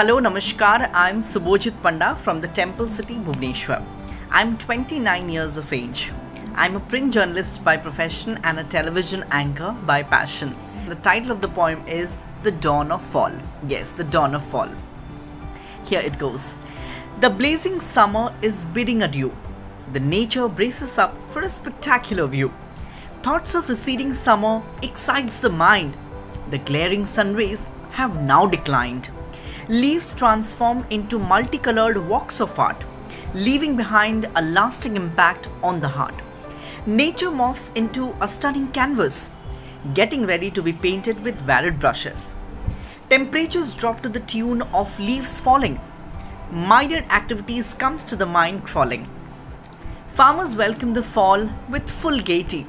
Hello, Namaskar. I'm Subhojit Panda from the Temple City, Bhubaneswar. I'm 29 years of age. I'm a print journalist by profession and a television anchor by passion. The title of the poem is The Dawn of Fall. Yes, The Dawn of Fall. Here it goes. The blazing summer is bidding adieu. The nature braces up for a spectacular view. Thoughts of receding summer excites the mind. The glaring sun rays have now declined. Leaves transform into multicolored works of art, leaving behind a lasting impact on the heart. Nature morphs into a stunning canvas, getting ready to be painted with varied brushes. Temperatures drop to the tune of leaves falling. Myriad activities comes to the mind crawling. Farmers welcome the fall with full gaiety,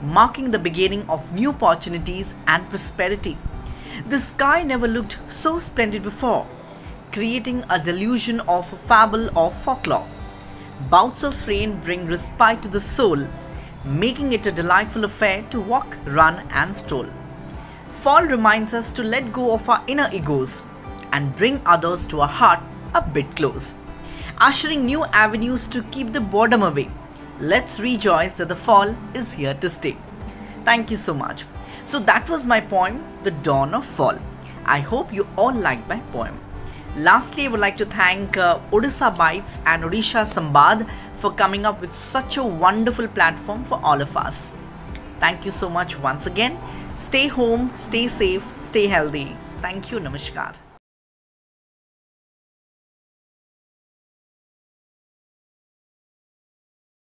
marking the beginning of new opportunities and prosperity. The sky never looked so splendid before, creating a delusion of fable or folklore. Bouts of rain bring respite to the soul, making it a delightful affair to walk, run, and stroll. Fall reminds us to let go of our inner egos and bring others to our heart a bit close, ushering new avenues to keep the boredom away. Let's rejoice that the fall is here to stay. Thank you so much. So that was my poem, The Dawn of Fall. I hope you all liked my poem. Lastly, I would like to thank uh, Odisha Bytes and Odisha Sambad for coming up with such a wonderful platform for all of us. Thank you so much once again. Stay home, stay safe, stay healthy. Thank you. Namaskar.